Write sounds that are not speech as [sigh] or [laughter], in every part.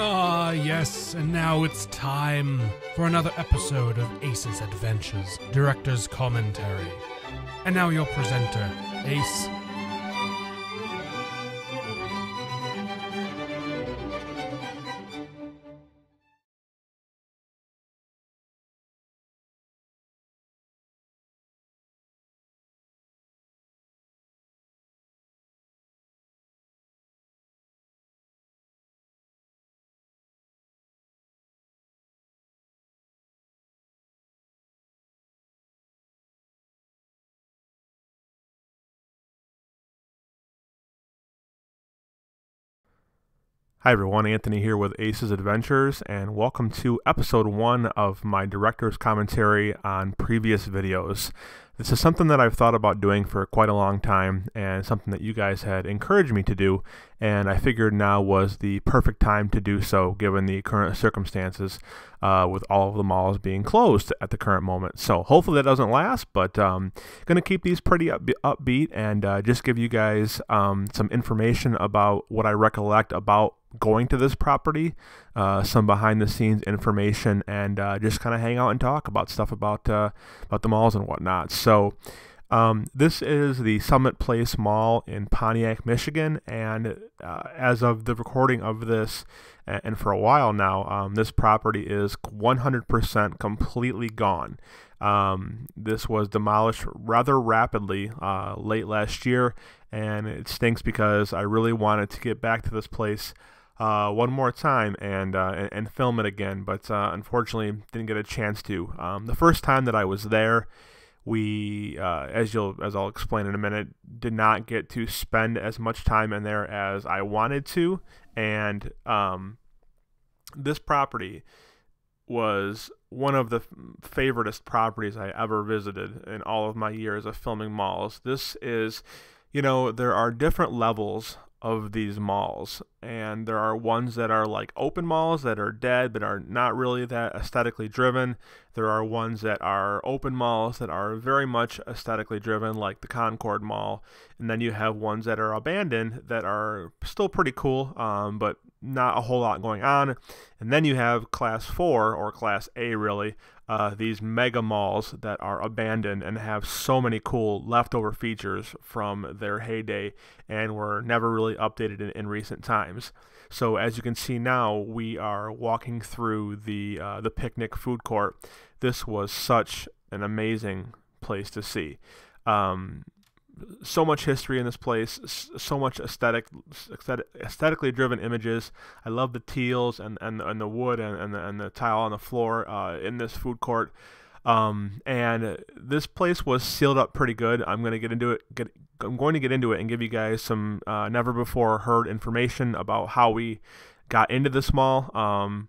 Ah, yes, and now it's time for another episode of Ace's Adventures, Director's Commentary. And now your presenter, Ace. Hi everyone, Anthony here with Ace's Adventures, and welcome to episode one of my director's commentary on previous videos. This is something that I've thought about doing for quite a long time, and something that you guys had encouraged me to do, and I figured now was the perfect time to do so given the current circumstances uh, with all of the malls being closed at the current moment. So hopefully that doesn't last, but um, going to keep these pretty upbeat and uh, just give you guys um, some information about what I recollect about going to this property, uh, some behind the scenes information, and uh, just kind of hang out and talk about stuff about uh, about the malls and whatnot. So. So um, this is the Summit Place Mall in Pontiac, Michigan, and uh, as of the recording of this, and for a while now, um, this property is 100% completely gone. Um, this was demolished rather rapidly uh, late last year, and it stinks because I really wanted to get back to this place uh, one more time and, uh, and, film it again, but uh, unfortunately didn't get a chance to. Um, the first time that I was there, we, uh, as you'll as I'll explain in a minute, did not get to spend as much time in there as I wanted to, and um, this property was one of the favoritist properties I ever visited in all of my years of filming malls. This is, you know, there are different levels of these malls. And there are ones that are like open malls that are dead but are not really that aesthetically driven. There are ones that are open malls that are very much aesthetically driven like the concord mall. And then you have ones that are abandoned that are still pretty cool um, but not a whole lot going on. And then you have class 4 or class a really uh, these mega malls that are abandoned and have so many cool leftover features from their heyday and were never really updated in, in recent times. So as you can see now, we are walking through the uh, the picnic food court. This was such an amazing place to see. Um, so much history in this place, so much aesthetic, aesthetically driven images. I love the teals and, and, and the wood and, and, the, and the tile on the floor uh, in this food court. Um, and this place was sealed up pretty good. I'm going to get into it. Get, I'm going to get into it and give you guys some uh, never before heard information about how we got into this mall. Um,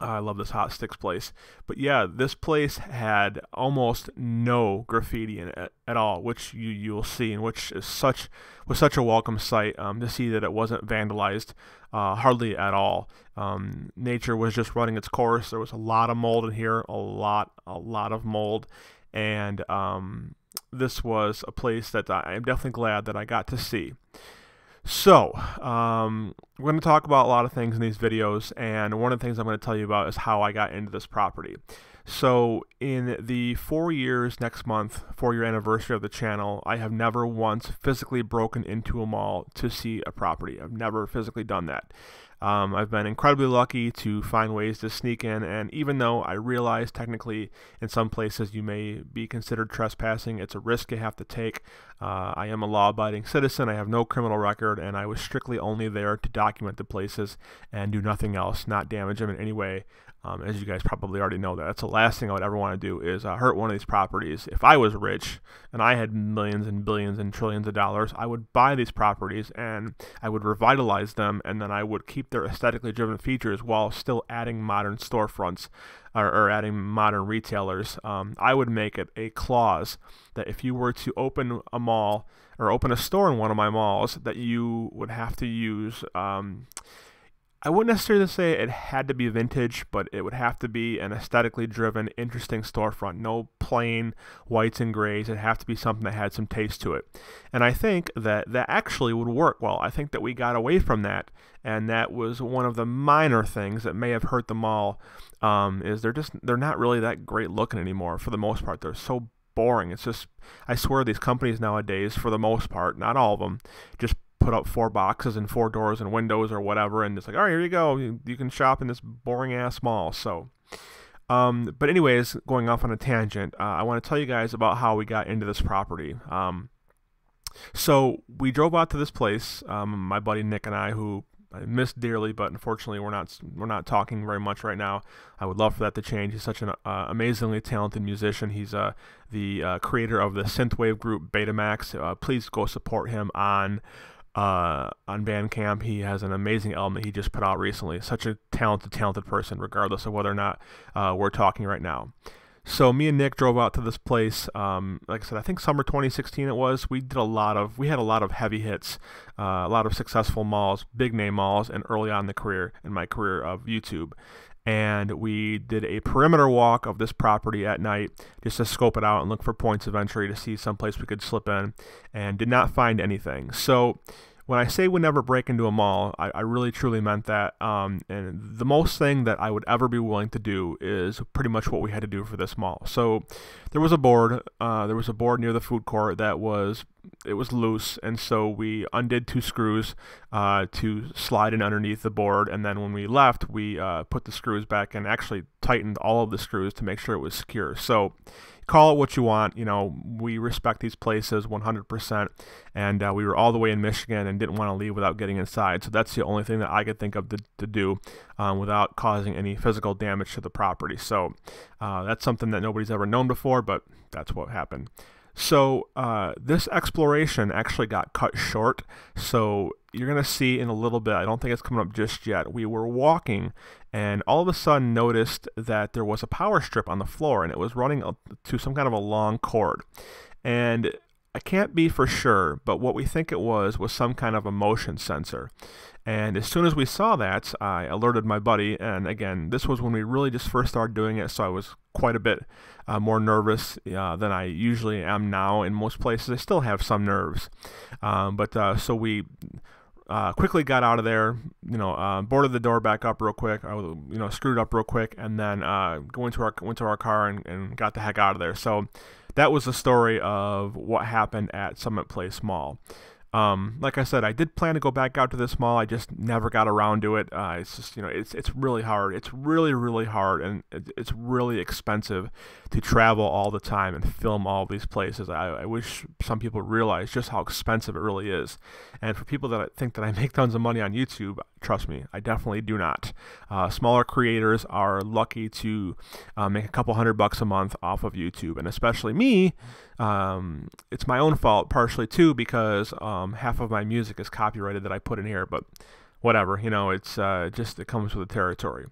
I love this hot sticks place. But yeah, this place had almost no graffiti in it at all, which you you'll see, and which is such was such a welcome sight um, to see that it wasn't vandalized uh, hardly at all. Um, nature was just running its course. There was a lot of mold in here, a lot, a lot of mold, and um, this was a place that I am definitely glad that I got to see. So, um, we're going to talk about a lot of things in these videos, and one of the things I'm going to tell you about is how I got into this property. So, in the four years next month, four year anniversary of the channel, I have never once physically broken into a mall to see a property. I've never physically done that. Um, I've been incredibly lucky to find ways to sneak in, and even though I realize technically in some places you may be considered trespassing, it's a risk you have to take. Uh, I am a law abiding citizen, I have no criminal record, and I was strictly only there to document the places and do nothing else, not damage them in any way. Um, as you guys probably already know that. That's the last thing I would ever want to do is uh, hurt one of these properties. If I was rich and I had millions and billions and trillions of dollars, I would buy these properties and I would revitalize them and then I would keep their aesthetically driven features while still adding modern storefronts or, or adding modern retailers. Um, I would make it a clause that if you were to open a mall or open a store in one of my malls that you would have to use um, I wouldn't necessarily say it had to be vintage, but it would have to be an aesthetically driven, interesting storefront. No plain whites and grays. It'd have to be something that had some taste to it. And I think that that actually would work well. I think that we got away from that, and that was one of the minor things that may have hurt the mall. Um, is they're just they're not really that great looking anymore for the most part. They're so boring. It's just I swear these companies nowadays, for the most part, not all of them, just put up four boxes and four doors and windows or whatever, and it's like, all right, here you go. You, you can shop in this boring ass mall. So, um, but anyways, going off on a tangent, uh, I want to tell you guys about how we got into this property. Um, so we drove out to this place. Um, my buddy Nick and I, who I miss dearly, but unfortunately we're not we're not talking very much right now. I would love for that to change. He's such an uh, amazingly talented musician. He's uh, the uh, creator of the synthwave group Betamax. Uh, please go support him on uh, on Bandcamp. He has an amazing album that he just put out recently. Such a talented, talented person, regardless of whether or not uh, we're talking right now. So me and Nick drove out to this place. Um, like I said, I think summer 2016 it was. We did a lot of, we had a lot of heavy hits, uh, a lot of successful malls, big name malls, and early on in the career, in my career of YouTube. And we did a perimeter walk of this property at night just to scope it out and look for points of entry to see some place we could slip in, and did not find anything. So when I say we never break into a mall, I, I really truly meant that. Um, and the most thing that I would ever be willing to do is pretty much what we had to do for this mall. So there was a board. Uh, there was a board near the food court that was it was loose, and so we undid two screws uh, to slide in underneath the board. And then when we left, we uh, put the screws back and actually tightened all of the screws to make sure it was secure. So call it what you want. You know, we respect these places 100%. And uh, we were all the way in Michigan and didn't want to leave without getting inside. So that's the only thing that I could think of to, to do um, without causing any physical damage to the property. So uh, that's something that nobody's ever known before, but that's what happened. So uh, this exploration actually got cut short. So you're going to see in a little bit, I don't think it's coming up just yet. We were walking and all of a sudden noticed that there was a power strip on the floor and it was running to some kind of a long cord. And I can't be for sure, but what we think it was was some kind of a motion sensor. And as soon as we saw that, I alerted my buddy. And again, this was when we really just first started doing it, so I was quite a bit uh, more nervous uh, than I usually am now in most places. I still have some nerves. Um, but uh, so we uh, quickly got out of there, you know, uh, boarded the door back up real quick, I, you know, screwed up real quick, and then uh, went to our went to our car and, and got the heck out of there. So that was the story of what happened at Summit Place Mall. Um, like I said, I did plan to go back out to this mall. I just never got around to it. Uh, it's just you know, it's it's really hard. It's really really hard, and it, it's really expensive to travel all the time and film all these places. I, I wish some people realize just how expensive it really is. And for people that think that I make tons of money on YouTube, trust me, I definitely do not. Uh, smaller creators are lucky to uh, make a couple hundred bucks a month off of YouTube, and especially me. Um, it's my own fault partially too because um, half of my music is copyrighted that I put in here, but whatever, you know, it's uh, just it comes with the territory.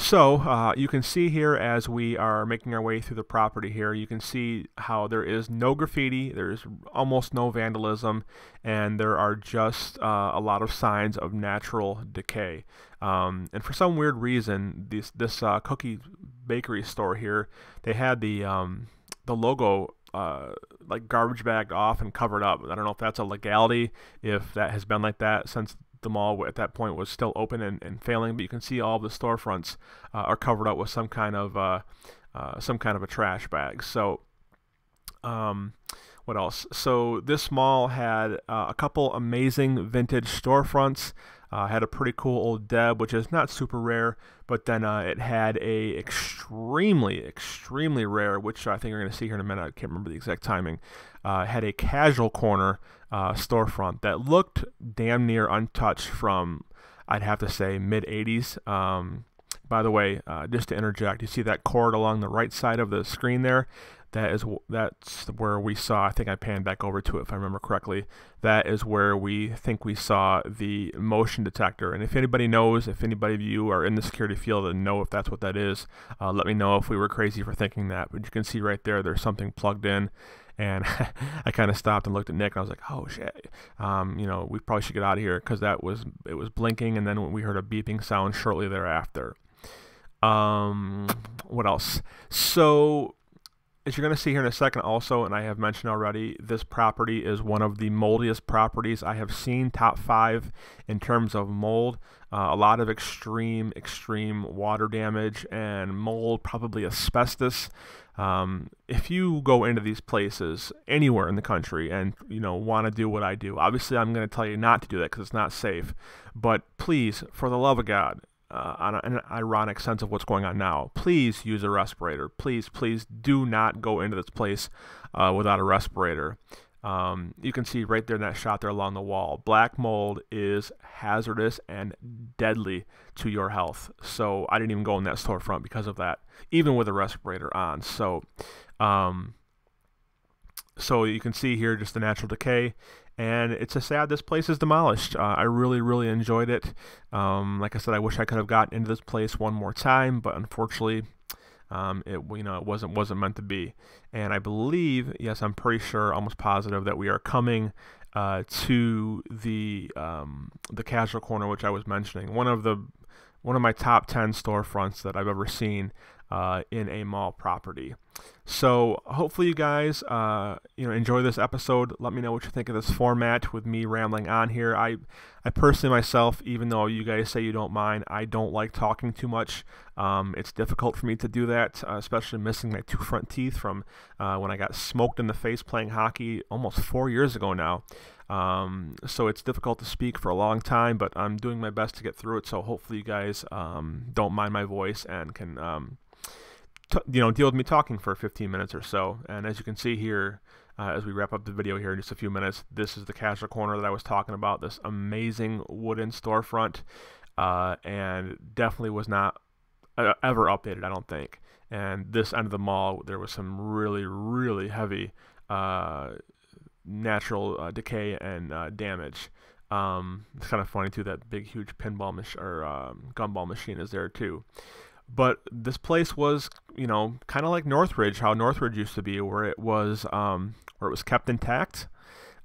So uh, you can see here as we are making our way through the property here, you can see how there is no graffiti, there's almost no vandalism, and there are just uh, a lot of signs of natural decay. Um, and for some weird reason, this this uh, cookie bakery store here, they had the um, the logo uh, like garbage bagged off and covered up. I don't know if that's a legality, if that has been like that since the mall at that point was still open and, and failing, but you can see all the storefronts uh, are covered up with some kind of uh, uh, some kind of a trash bag. So, um, what else? So this mall had uh, a couple amazing vintage storefronts. Uh, had a pretty cool old Deb, which is not super rare, but then uh, it had a extremely, extremely rare, which I think you're going to see here in a minute. I can't remember the exact timing. Uh, had a casual corner uh, storefront that looked damn near untouched from, I'd have to say, mid 80s. Um, by the way, uh, just to interject, you see that cord along the right side of the screen there? That is that's where we saw i think i panned back over to it if i remember correctly. That is where we think we saw the motion detector. And if anybody knows if anybody of you are in the security field and know if that's what that is uh, let me know if we were crazy for thinking that. But you can see right there there's something plugged in. And [laughs] I kind of stopped and looked at Nick, and I was like, "Oh shit, um, you know, we probably should get out of here," because that was it was blinking, and then we heard a beeping sound shortly thereafter. Um, what else? So as you're going to see here in a second also, and I have mentioned already, this property is one of the moldiest properties I have seen, top five in terms of mold. Uh, a lot of extreme, extreme water damage and mold, probably asbestos. Um, if you go into these places anywhere in the country and you know want to do what I do, obviously I'm going to tell you not to do that because it's not safe. But please, for the love of God, uh, on an ironic sense of what's going on now. Please use a respirator. Please, please do not go into this place uh, without a respirator. Um, you can see right there in that shot there along the wall. Black mold is hazardous and deadly to your health. So I didn't even go in that storefront because of that, even with a respirator on. So, um, so you can see here just the natural decay and it's a sad this place is demolished. Uh, I really, really enjoyed it. Um, like I said, I wish I could have gotten into this place one more time, but unfortunately, um, it you know it wasn't wasn't meant to be. And I believe, yes, I'm pretty sure, almost positive that we are coming uh, to the um, the casual corner, which I was mentioning. One of the one of my top 10 storefronts that I've ever seen uh, in a mall property. So hopefully you guys uh, you know enjoy this episode. Let me know what you think of this format with me rambling on here. I I personally myself, even though you guys say you don't mind, I don't like talking too much. Um, it's difficult for me to do that, uh, especially missing my two front teeth from uh, when I got smoked in the face playing hockey almost four years ago now. Um, so it's difficult to speak for a long time, but I'm doing my best to get through it. So hopefully you guys um, don't mind my voice and can um, t- you know deal with me talking for 15 minutes or so. And as you can see here, uh, as we wrap up the video here in just a few minutes, this is the casual corner that I was talking about. This amazing wooden storefront, uh, and definitely was not uh, ever updated. I don't think. And this end of the mall, there was some really, really heavy uh, natural uh, decay and uh, damage. Um, it's kind of funny too that big, huge pinball mach- or um, gumball machine is there too. But this place was, you know, kind of like Northridge, how Northridge used to be, where it was, um, where it was kept intact,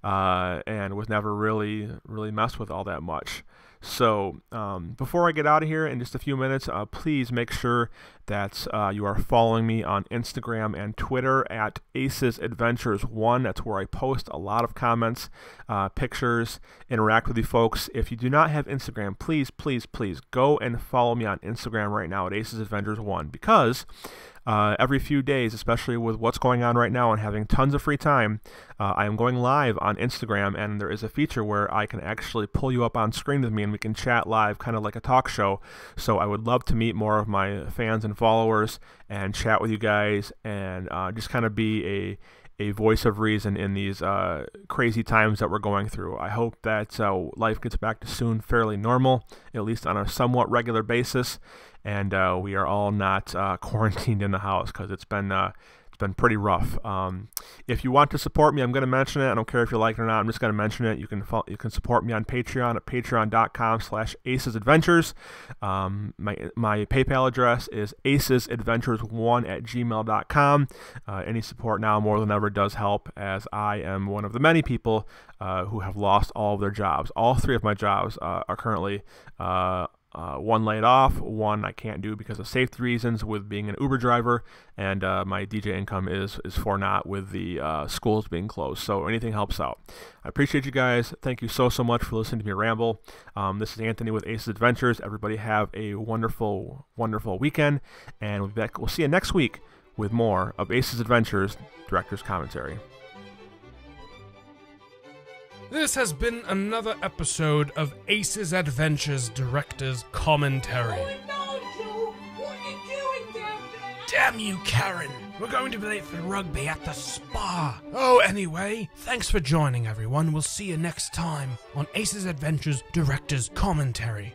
uh, and was never really, really messed with all that much. So um, before I get out of here in just a few minutes, uh, please make sure that uh, you are following me on Instagram and Twitter at Aces Adventures One. That's where I post a lot of comments, uh, pictures, interact with you folks. If you do not have Instagram, please, please, please go and follow me on Instagram right now at Aces Adventures One because uh, every few days, especially with what's going on right now and having tons of free time, uh, I am going live on Instagram, and there is a feature where I can actually pull you up on screen with me and we can chat live, kind of like a talk show. So I would love to meet more of my fans and followers and chat with you guys and uh, just kind of be a a voice of reason in these uh, crazy times that we're going through. I hope that uh, life gets back to soon fairly normal, at least on a somewhat regular basis, and uh, we are all not uh, [laughs] quarantined in the house because it's been uh, it's been pretty rough. Um, if you want to support me, I'm going to mention it. I don't care if you like it or not. I'm just going to mention it. You can follow, you can support me on Patreon at patreon.com/slash acesadventures. Um, my my PayPal address is acesadventures1 at gmail.com. Uh, any support now more than ever does help, as I am one of the many people uh, who have lost all of their jobs. All three of my jobs uh, are currently uh, one laid off, one I can't do because of safety reasons with being an Uber driver, and uh, my DJ income is is for naught with the uh, schools being closed. So anything helps out. I appreciate you guys. Thank you so so much for listening to me ramble. Um, this is Anthony with Aces Adventures. Everybody have a wonderful wonderful weekend, and we'll, back, we'll see you next week with more of Aces Adventures Director's Commentary. This has been another episode of Ace's Adventures Director's Commentary. Oh, no, you doing, Damn you, Karen! We're going to be late for rugby at the spa. Oh, anyway, thanks for joining, everyone. We'll see you next time on Ace's Adventures Director's Commentary.